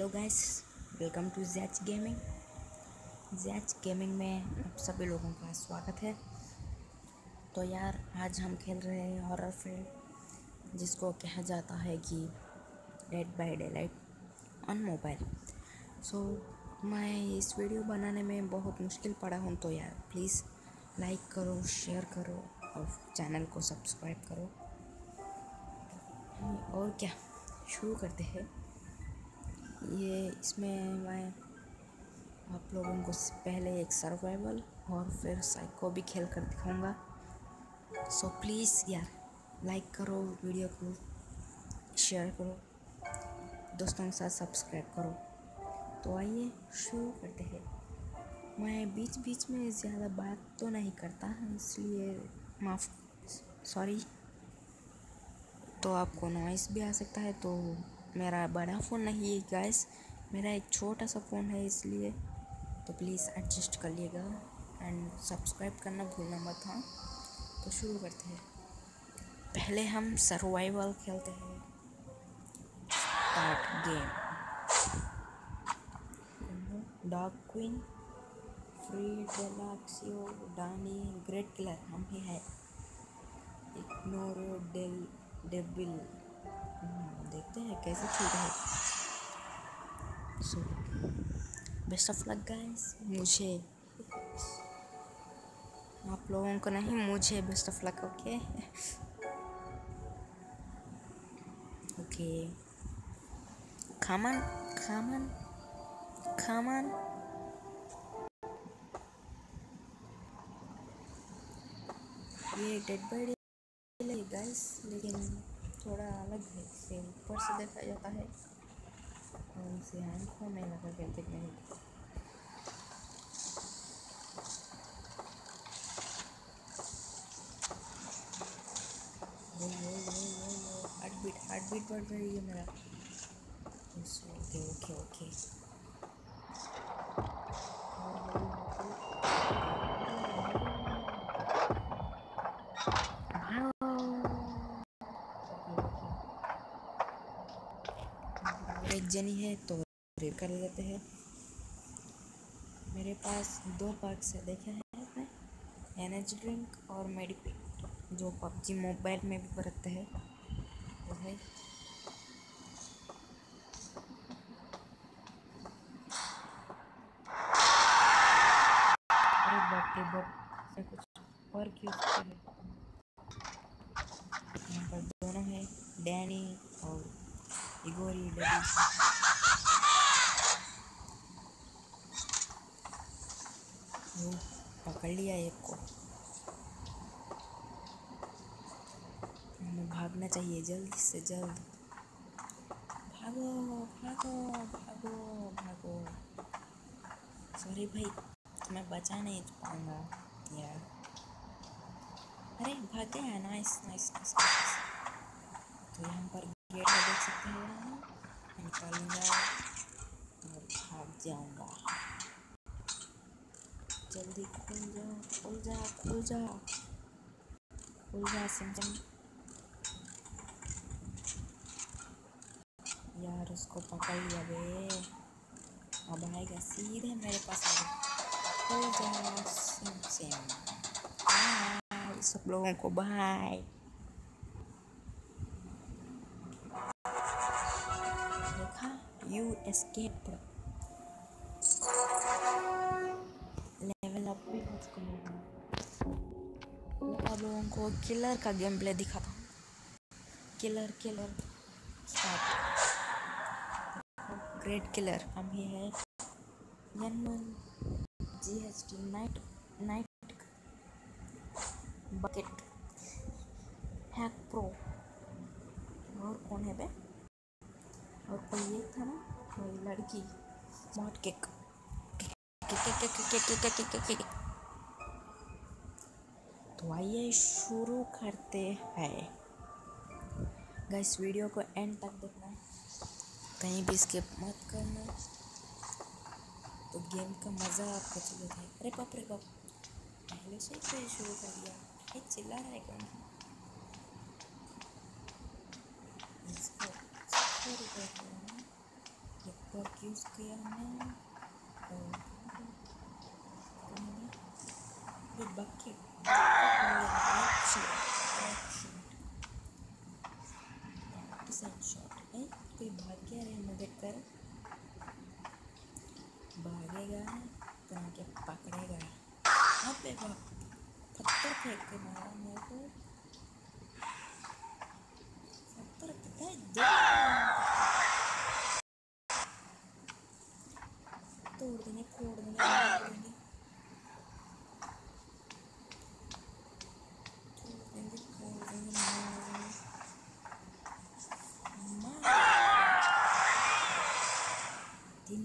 Hello guys, welcome to Zach gaming Zach gaming में आप सभी लोगों का स्वागत है। तो यार, आज हम खेल रहे हैं हॉरर फ़िल्म जिसको कहा जाता है कि dead by daylight on mobile so मैं इस वीडियो बनाने में बहुत मुश्किल पड़ा हूँ तो यार प्लीज़ लाइक करो शेयर करो, और चैनल को सब्सक्राइब करो। और क्या, शुरू करते हैं। ये इसमें मैं आप लोगों को पहले एक सर्वाइवल और फिर साइको भी खेल कर दिखाऊँगा। सो प्लीज़ यार लाइक करो वीडियो को शेयर करो, दोस्तों के साथ सब्सक्राइब करो। तो आइए शुरू करते हैं। मैं बीच बीच में ज़्यादा बात तो नहीं करता, इसलिए माफ़ सॉरी तो आपको नॉइस भी आ सकता है तो मेरा बड़ा फ़ोन नहीं है गैस मेरा एक छोटा सा फ़ोन है इसलिए. तो प्लीज़ एडजस्ट कर लिएगा एंड सब्सक्राइब करना भूलना मत हाँ. तो शुरू करते हैं. पहले हम सर्वाइवल खेलते हैं. स्टार्ट गेम डॉग क्वीन फ्री डेलाक्सियो डानी ग्रेट किलर हम ही है. इग्नोर डेल डेबिल देखते हैं कैसे खेलते है। So best of luck guys मुझे, आप लोगों को नहीं, मुझे best of luck okay okay Khaman खामन खामन ये डेड बॉडी गाइस लेकिन थोड़ा अलग है, इससे ऊपर से देखा जाता है। और इसे आँखों में लगा कर देखने में हार्ट बीट हार्ट बीट बढ़ रही है मेरा। Okay okay okay. एक जनी है तो रेड कर लेते हैं। मेरे पास दो पैक्स है, देखे हैं मैं एनर्जी ड्रिंक और मेडिपिक जो पबजी मोबाइल में भी बरतते हैं। वो है। दोनों है डैनी और पकड़ लिया एक को भागना चाहिए, जल्द से, जल्द। भागो भागो भागो भागो। सॉरी भाई, मैं बचा नहीं पाऊँगा। यार अरे, भाग गया नाइस नाइस नाइस तो यहाँ पर गेट में देख सकते हैं निकालूँगा और भाग जाऊँगा। जल्दी खुल जा खुल जा खुल जा। खुल जा सिमचम यार, उसको पकड़ लिया बे। अब आएगा सीधे मेरे पास खुल जा सिम सिम सब लोगों को bye. You escape level up भी मुझको आप लोगों को किलर का गेम प्ले दिखा था किलर किलर ग्रेट किलर हम ही है। जनमन जी H T night night bucket hack pro और कौन है बे? और कोई एक था ना? कोई लड़की। स्मार्ट केक तो आइए शुरू करते हैं। गैस वीडियो को एंड तक देखना। कहीं भी स्किप मत करना। तो गेम का मज़ा आपको चले अरे बाप रे बाप। पहले से ही शुरू कर दिया। चिल्ला रहा है कौन इसको रुपये एक पर यूज़ किया हमने और कोई भाग गया रे मदद कर भागेगा तो आके पकड़ेगा अबे बाप पत्थर फेंक के मारा मेरे को पत्थर पता है दो तोड़ देंगे फोड़ देंगे मार देंगे तोड़ देंगे फोड़ देंगे मार देंगे मार तीन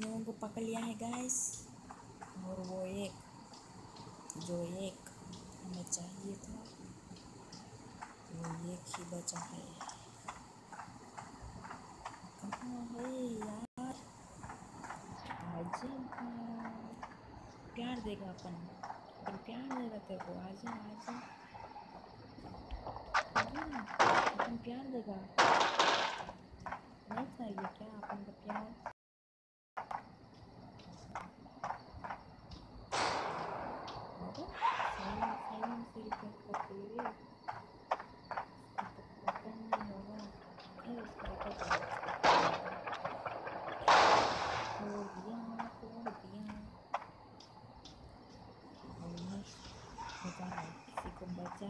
पकड़ लिया है गाइस और वो एक जो एक हमें चाहिए था वो एक ही बचा है। कहाँ है यार? प्यार देगा अपन। अपन प्यार देगा तेरे को आजा आजा, अपन प्यार देगा। नहीं चाहिए क्या अपन का प्यार अरे साइलेंट साइलेंट से रिपोर्ट करते हुए उसको तो पता नहीं होगा अरे उसको पता छोड़ दिया छोड़ दिया ऑलमोस्ट बचा रहा है किसी को बचा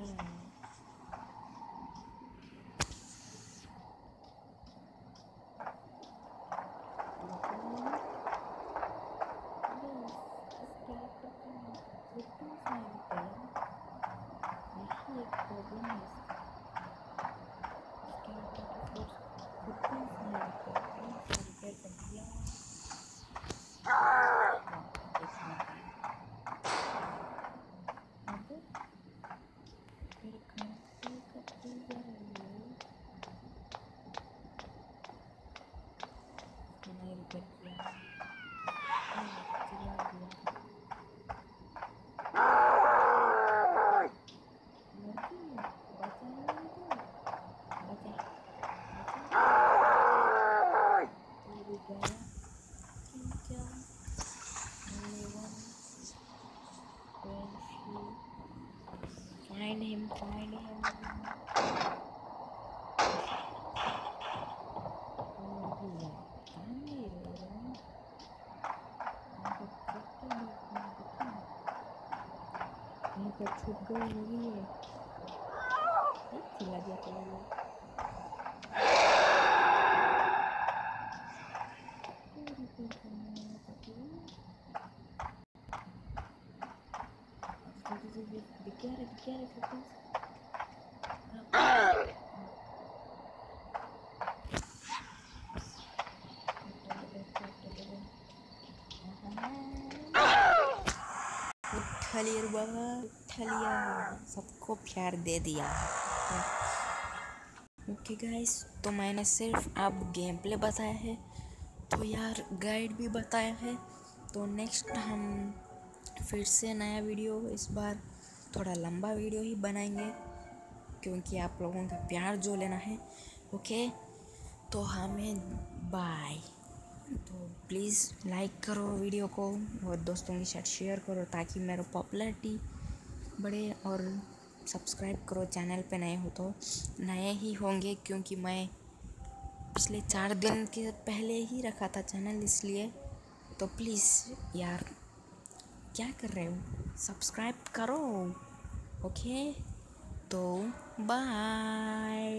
katika ingine sinajua kuona Be careful, be careful, please. उठा रे बाबा सबको प्यार दे दिया। ओके गाइस तो मैंने सिर्फ़ अब गेम प्ले बताया है। तो यार गाइड भी बताया है। तो नेक्स्ट हम फिर से नया वीडियो इस बार थोड़ा लंबा वीडियो ही बनाएँगे, क्योंकि आप लोगों का प्यार जो लेना है। ओके तो हमें बाय तो प्लीज़ लाइक करो वीडियो को और दोस्तों के साथ शेयर करो ताकि मेरा पॉपुलरिटी बढ़े और सब्सक्राइब करो चैनल पे नए हो तो। नए ही होंगे क्योंकि मैं पिछले चार दिन के पहले ही रखा था चैनल इसलिए। तो प्लीज़ यार, क्या कर रहे हो? सब्सक्राइब करो ओके तो बाय